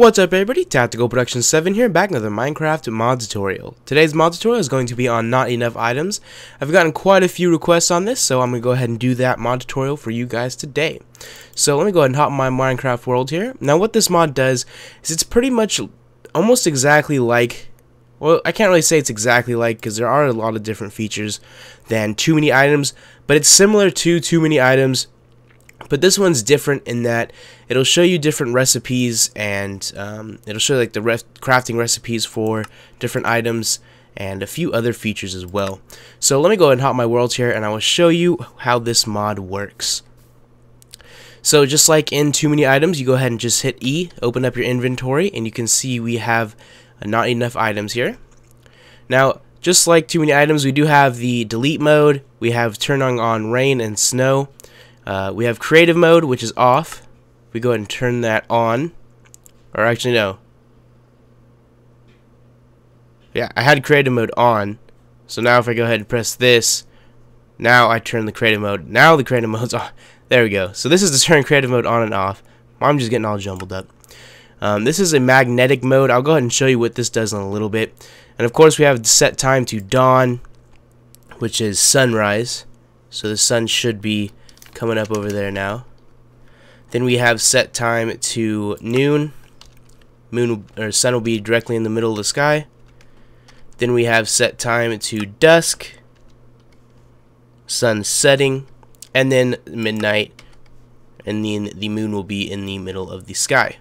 What's up everybody, Tactical Production 7 here, back with another Minecraft mod tutorial. Today's mod tutorial is going to be on not enough items. I've gotten quite a few requests on this, so I'm going to go ahead and do that mod tutorial for you guys today. So let me go ahead and hop in my Minecraft world here. Now what this mod does is it's pretty much almost exactly like, well I can't really say it's exactly like because there are a lot of different features than Too Many Items, but it's similar to Too Many Items but this one's different in that it'll show you different recipes and um, it'll show like the crafting recipes for different items and a few other features as well. So let me go ahead and hop my world here and I will show you how this mod works. So just like in too many items, you go ahead and just hit E, open up your inventory, and you can see we have not enough items here. Now, just like too many items, we do have the delete mode, we have turn on rain and snow, uh, we have creative mode, which is off. We go ahead and turn that on. Or actually, no. Yeah, I had creative mode on. So now if I go ahead and press this, now I turn the creative mode. Now the creative mode's on. There we go. So this is to turn creative mode on and off. I'm just getting all jumbled up. Um, this is a magnetic mode. I'll go ahead and show you what this does in a little bit. And of course we have set time to dawn, which is sunrise. So the sun should be coming up over there now. Then we have set time to noon. Moon or sun will be directly in the middle of the sky. Then we have set time to dusk. Sun setting, and then midnight, and then the moon will be in the middle of the sky.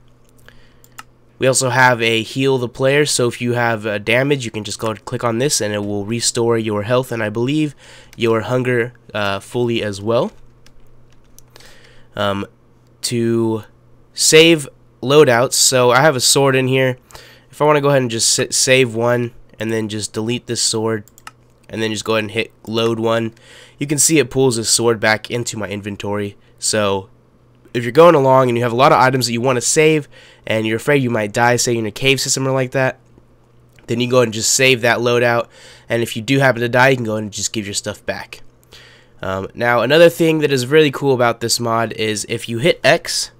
We also have a heal the player, so if you have uh, damage, you can just go and click on this and it will restore your health and I believe your hunger uh, fully as well um, to save loadouts. So I have a sword in here. If I want to go ahead and just save one and then just delete this sword and then just go ahead and hit load one, you can see it pulls this sword back into my inventory. So if you're going along and you have a lot of items that you want to save and you're afraid you might die, say in a cave system or like that, then you go ahead and just save that loadout. And if you do happen to die, you can go and just give your stuff back. Um, now, another thing that is really cool about this mod is if you hit X,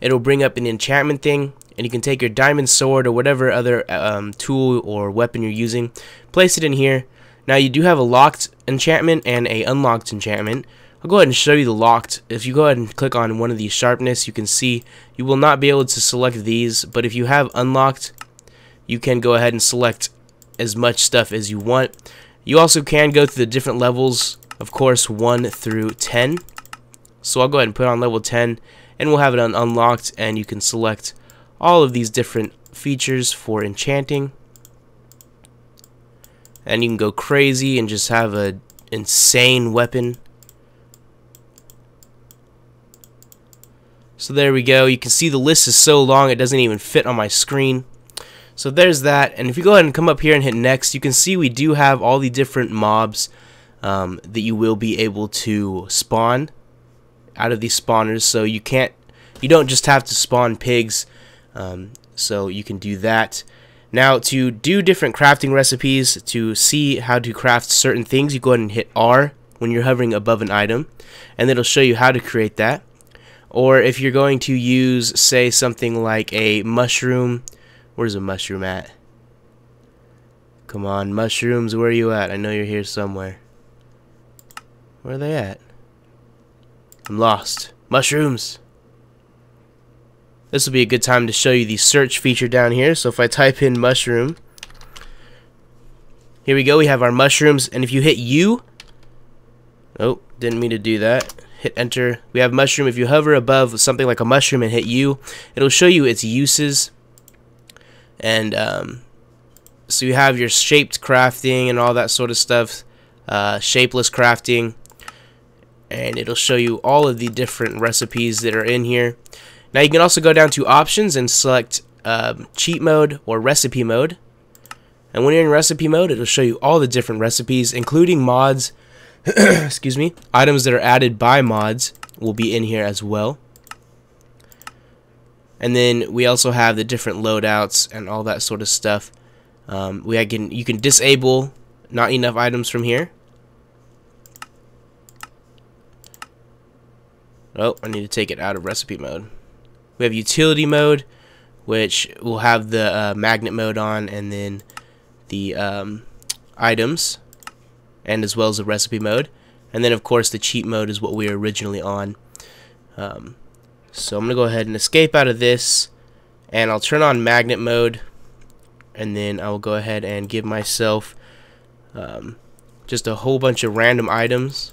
it'll bring up an enchantment thing, and you can take your diamond sword or whatever other um, tool or weapon you're using, place it in here. Now, you do have a locked enchantment and a unlocked enchantment. I'll go ahead and show you the locked. If you go ahead and click on one of these sharpness, you can see you will not be able to select these, but if you have unlocked, you can go ahead and select as much stuff as you want. You also can go through the different levels of course 1 through 10 so I'll go ahead and put on level 10 and we'll have it un unlocked and you can select all of these different features for enchanting. And you can go crazy and just have a insane weapon. So there we go. You can see the list is so long it doesn't even fit on my screen. So there's that and if you go ahead and come up here and hit next you can see we do have all the different mobs um, that you will be able to spawn out of these spawners. So you can't you don't just have to spawn pigs. Um, so you can do that. Now to do different crafting recipes to see how to craft certain things you go ahead and hit R when you're hovering above an item and it'll show you how to create that. Or if you're going to use say something like a mushroom where's a mushroom at? Come on mushrooms where are you at? I know you're here somewhere where are they at? I'm lost. Mushrooms! This will be a good time to show you the search feature down here. So if I type in mushroom, here we go. We have our mushrooms. And if you hit U, oh, didn't mean to do that. Hit enter. We have mushroom. If you hover above something like a mushroom and hit U, it'll show you its uses. And um, so you have your shaped crafting and all that sort of stuff. Uh, shapeless crafting and it'll show you all of the different recipes that are in here. Now you can also go down to options and select um, cheat mode or recipe mode. And when you're in recipe mode, it'll show you all the different recipes, including mods, excuse me, items that are added by mods will be in here as well. And then we also have the different loadouts and all that sort of stuff. Um, we can you can disable not enough items from here. Oh, I need to take it out of recipe mode. We have utility mode, which will have the uh, magnet mode on and then the um, items and as well as the recipe mode. And then of course the cheat mode is what we were originally on. Um, so I'm gonna go ahead and escape out of this and I'll turn on magnet mode and then I'll go ahead and give myself um, just a whole bunch of random items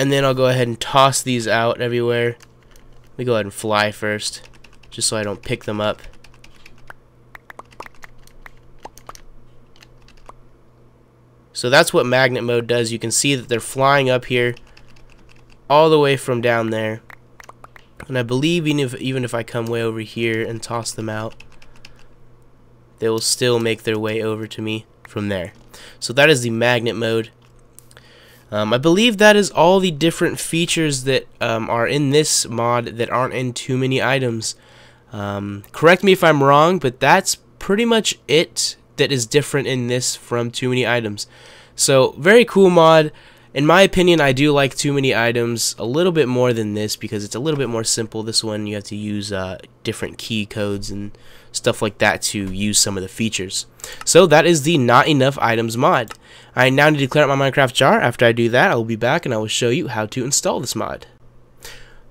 and then I'll go ahead and toss these out everywhere let me go ahead and fly first just so I don't pick them up so that's what magnet mode does you can see that they're flying up here all the way from down there and I believe even if, even if I come way over here and toss them out they will still make their way over to me from there. So that is the magnet mode. Um, I believe that is all the different features that um, are in this mod that aren't in too many items. Um, correct me if I'm wrong, but that's pretty much it that is different in this from too many items. So very cool mod. In my opinion, I do like too many items a little bit more than this because it's a little bit more simple. This one you have to use uh, different key codes and stuff like that to use some of the features. So that is the not enough items mod. I now need to clear out my Minecraft jar. After I do that, I will be back and I will show you how to install this mod.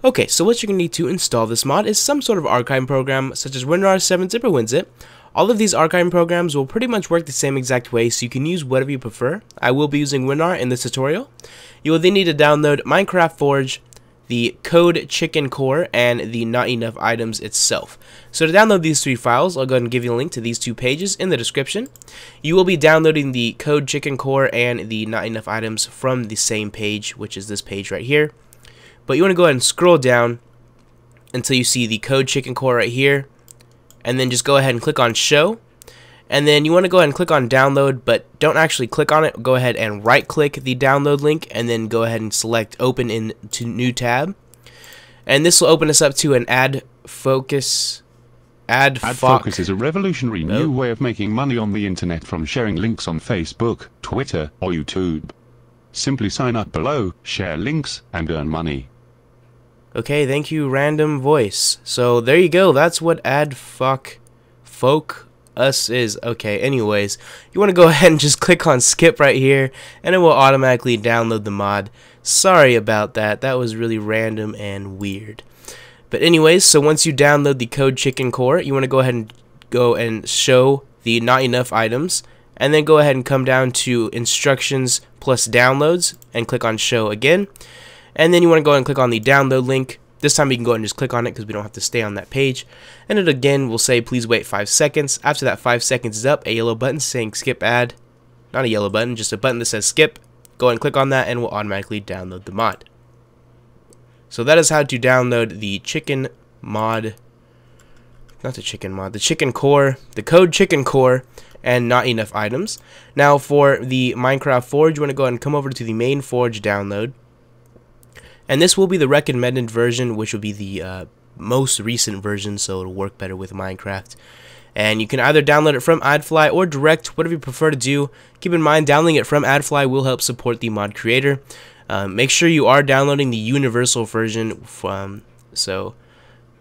Okay, so what you're going to need to install this mod is some sort of archiving program such as WinRAR 7-zip or WinZip all of these archiving programs will pretty much work the same exact way, so you can use whatever you prefer. I will be using WinRAR in this tutorial. You will then need to download Minecraft Forge, the Code Chicken Core, and the Not Enough Items itself. So to download these three files, I'll go ahead and give you a link to these two pages in the description. You will be downloading the Code Chicken Core and the Not Enough Items from the same page, which is this page right here. But you want to go ahead and scroll down until you see the Code Chicken Core right here and then just go ahead and click on show and then you want to go ahead and click on download but don't actually click on it go ahead and right click the download link and then go ahead and select open in to new tab and this will open us up to an ad focus ad, ad focus is a revolutionary new oh. way of making money on the internet from sharing links on Facebook, Twitter, or YouTube. Simply sign up below, share links, and earn money. Okay, thank you, random voice. So there you go. That's what ad fuck folk us is. Okay, anyways, you want to go ahead and just click on skip right here, and it will automatically download the mod. Sorry about that. That was really random and weird. But anyways, so once you download the Code Chicken Core, you want to go ahead and go and show the not enough items, and then go ahead and come down to instructions plus downloads, and click on show again and then you want to go ahead and click on the download link this time you can go and just click on it because we don't have to stay on that page. And it again will say please wait 5 seconds. After that 5 seconds is up a yellow button saying skip ad. Not a yellow button just a button that says skip. Go ahead and click on that and we'll automatically download the mod. So that is how to download the chicken mod not the chicken mod the chicken core the code chicken core and not enough items. Now for the minecraft forge you want to go ahead and come over to the main forge download and this will be the recommended version, which will be the uh, most recent version, so it'll work better with Minecraft. And you can either download it from AdFly or direct, whatever you prefer to do. Keep in mind, downloading it from AdFly will help support the mod creator. Uh, make sure you are downloading the universal version. From, so,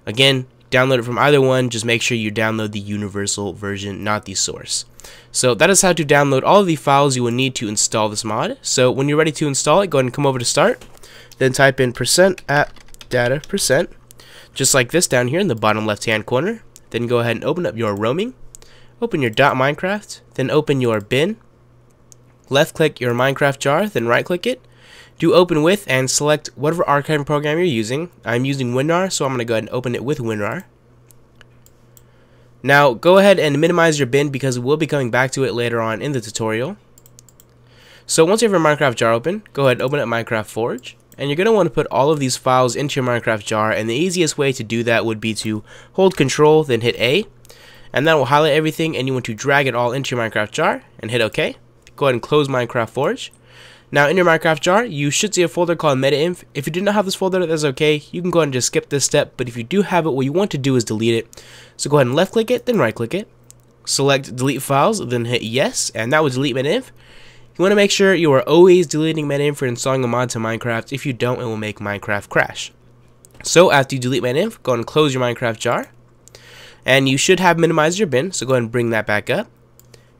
again, download it from either one. Just make sure you download the universal version, not the source. So that is how to download all of the files you will need to install this mod. So when you're ready to install it, go ahead and come over to Start. Then type in percent app data percent, just like this down here in the bottom left hand corner. Then go ahead and open up your roaming. Open your .minecraft, then open your bin. Left click your Minecraft jar, then right click it. Do open with and select whatever archiving program you're using. I'm using WinRAR, so I'm going to go ahead and open it with WinRAR. Now go ahead and minimize your bin because we'll be coming back to it later on in the tutorial. So once you have your Minecraft jar open, go ahead and open up Minecraft Forge and you're going to want to put all of these files into your Minecraft jar and the easiest way to do that would be to hold control then hit A and that will highlight everything and you want to drag it all into your Minecraft jar and hit OK. Go ahead and close Minecraft Forge. Now in your Minecraft jar you should see a folder called META-INF. If you do not have this folder that's okay. You can go ahead and just skip this step but if you do have it what you want to do is delete it. So go ahead and left click it then right click it. Select delete files then hit yes and that will delete META-INF. You want to make sure you are always deleting META-INF for installing a mod to Minecraft. If you don't, it will make Minecraft crash. So after you delete META-INF, go and close your Minecraft jar. And you should have minimized your bin, so go ahead and bring that back up.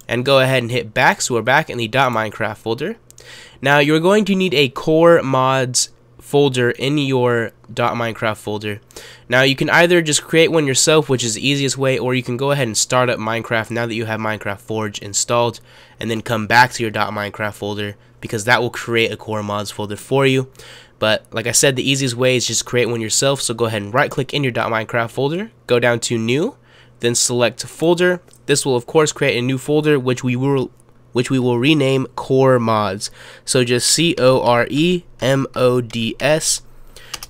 And go ahead and hit back, so we're back in the .minecraft folder. Now you're going to need a core mods folder in your .minecraft folder. Now you can either just create one yourself, which is the easiest way, or you can go ahead and start up Minecraft now that you have Minecraft Forge installed, and then come back to your .minecraft folder because that will create a core mods folder for you. But like I said, the easiest way is just create one yourself. So go ahead and right click in your .minecraft folder, go down to new, then select folder. This will of course create a new folder which we will which we will rename core mods. So just C O R E M O D S.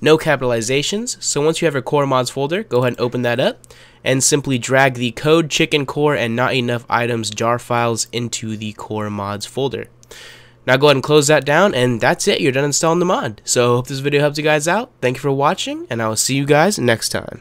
No capitalizations. So once you have your core mods folder, go ahead and open that up and simply drag the code chicken core and not enough items jar files into the core mods folder. Now go ahead and close that down and that's it. You're done installing the mod. So hope this video helps you guys out. Thank you for watching and I will see you guys next time.